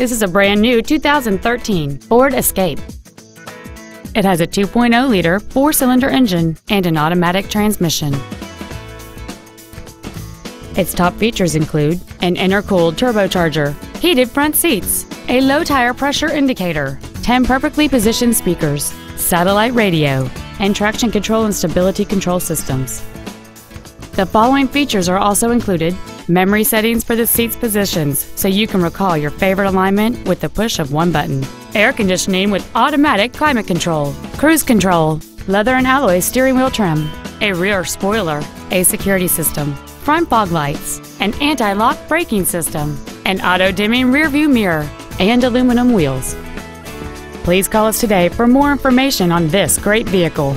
This is a brand new 2013 Ford Escape. It has a 2.0-liter four-cylinder engine and an automatic transmission. Its top features include an intercooled turbocharger, heated front seats, a low tire pressure indicator, 10 perfectly positioned speakers, satellite radio, and traction control and stability control systems. The following features are also included memory settings for the seat's positions so you can recall your favorite alignment with the push of one button, air conditioning with automatic climate control, cruise control, leather and alloy steering wheel trim, a rear spoiler, a security system, front fog lights, an anti-lock braking system, an auto-dimming rearview mirror, and aluminum wheels. Please call us today for more information on this great vehicle.